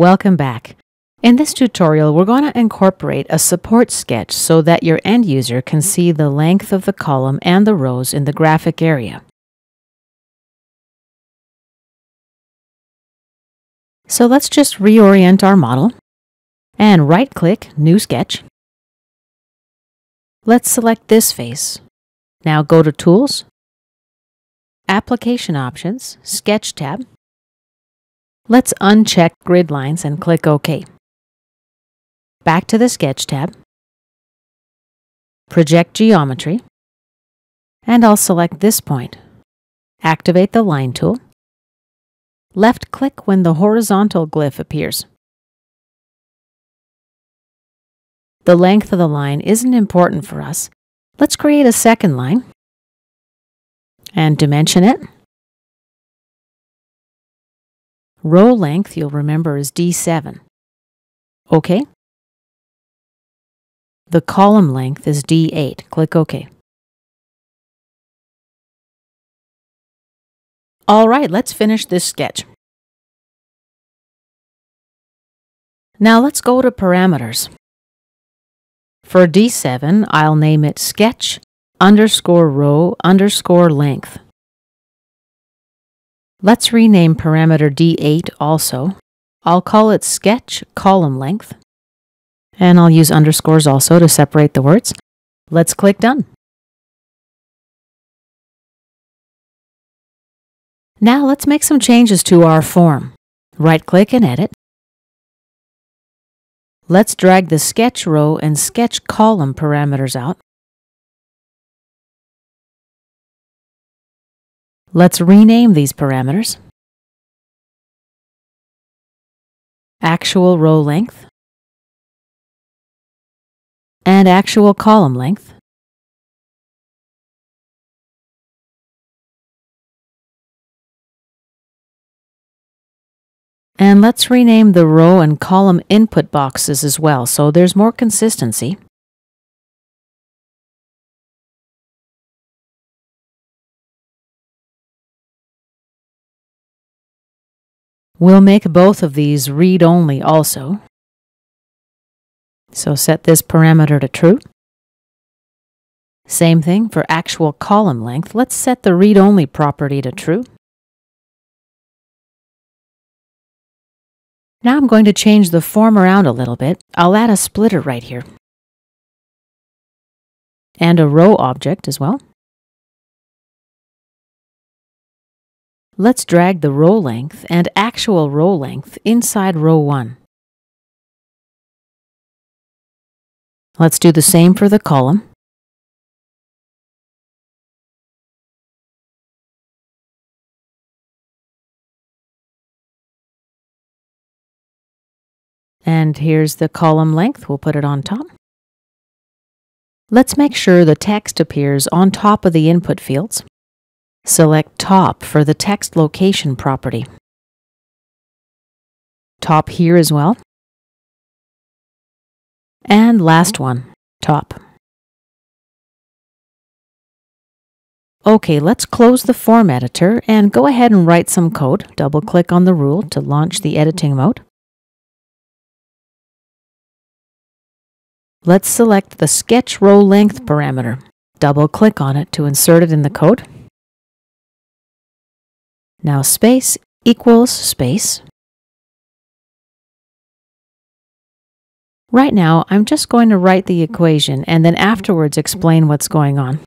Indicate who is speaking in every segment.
Speaker 1: Welcome back. In this tutorial, we're going to incorporate a support sketch so that your end user can see the length of the column and the rows in the graphic area. So let's just reorient our model and right-click New Sketch. Let's select this face. Now go to Tools, Application Options, Sketch tab. Let's uncheck grid lines and click OK. Back to the Sketch tab, Project Geometry, and I'll select this point. Activate the Line tool. Left click when the horizontal glyph appears. The length of the line isn't important for us. Let's create a second line and dimension it. Row length, you'll remember, is D7. OK. The column length is D8. Click OK. All right, let's finish this sketch. Now let's go to parameters. For D7, I'll name it sketch underscore row underscore length. Let's rename parameter D8 also. I'll call it sketch column length. And I'll use underscores also to separate the words. Let's click done. Now let's make some changes to our form. Right-click and edit. Let's drag the sketch row and sketch column parameters out. Let's rename these parameters. Actual row length and actual column length. And let's rename the row and column input boxes as well so there's more consistency. We'll make both of these read-only also. So set this parameter to true. Same thing for actual column length. Let's set the read-only property to true. Now I'm going to change the form around a little bit. I'll add a splitter right here. And a row object as well. Let's drag the row length and actual row length inside row 1. Let's do the same for the column. And here's the column length. We'll put it on top. Let's make sure the text appears on top of the input fields. Select Top for the text location property. Top here as well. And last one, Top. Okay, let's close the form editor and go ahead and write some code. Double click on the rule to launch the editing mode. Let's select the sketch row length parameter. Double click on it to insert it in the code. Now space equals space. Right now, I'm just going to write the equation and then afterwards explain what's going on.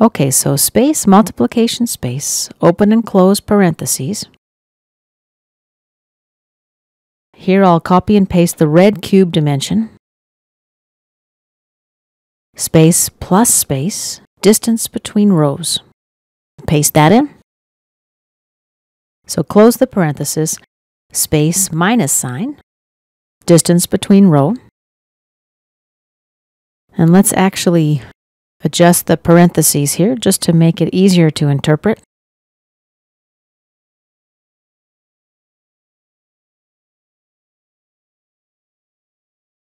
Speaker 1: Okay, so space multiplication space, open and close parentheses. Here I'll copy and paste the red cube dimension. Space plus space, distance between rows. Paste that in. So close the parenthesis, space minus sign, distance between row. And let's actually adjust the parentheses here just to make it easier to interpret.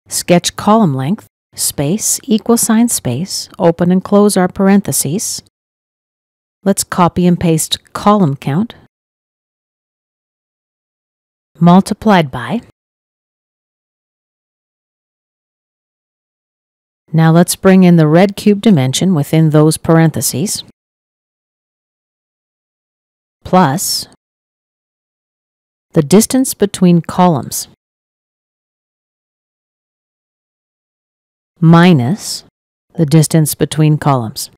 Speaker 1: Sketch column length, space, equal sign space, open and close our parentheses. Let's copy and paste column count. multiplied by. Now let's bring in the red cube dimension within those parentheses, plus the distance between columns minus the distance between columns.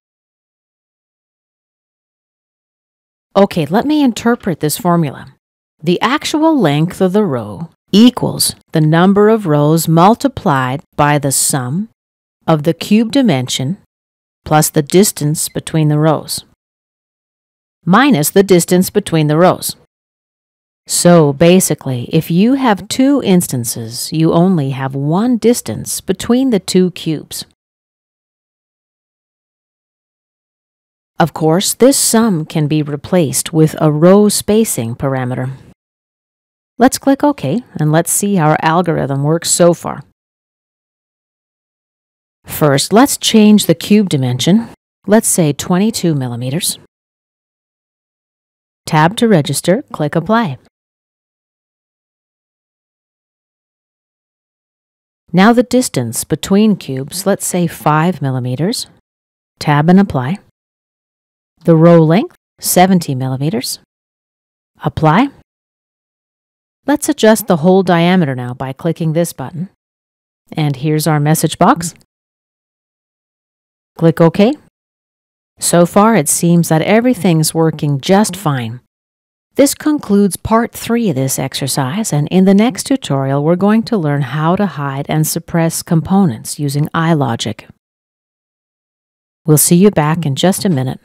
Speaker 1: Okay, let me interpret this formula. The actual length of the row equals the number of rows multiplied by the sum of the cube dimension plus the distance between the rows minus the distance between the rows. So basically, if you have two instances, you only have one distance between the two cubes. Of course, this sum can be replaced with a row spacing parameter. Let's click OK and let's see how our algorithm works so far. First, let's change the cube dimension. Let's say 22 millimeters. Tab to register, click Apply. Now the distance between cubes, let's say 5 millimeters. Tab and Apply. The row length, 70 millimeters. Apply. Let's adjust the hole diameter now by clicking this button. And here's our message box. Click OK. So far, it seems that everything's working just fine. This concludes part three of this exercise, and in the next tutorial, we're going to learn how to hide and suppress components using iLogic. We'll see you back in just a minute.